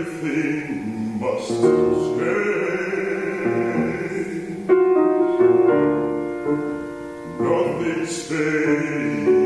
everything must stay. Nothing stays.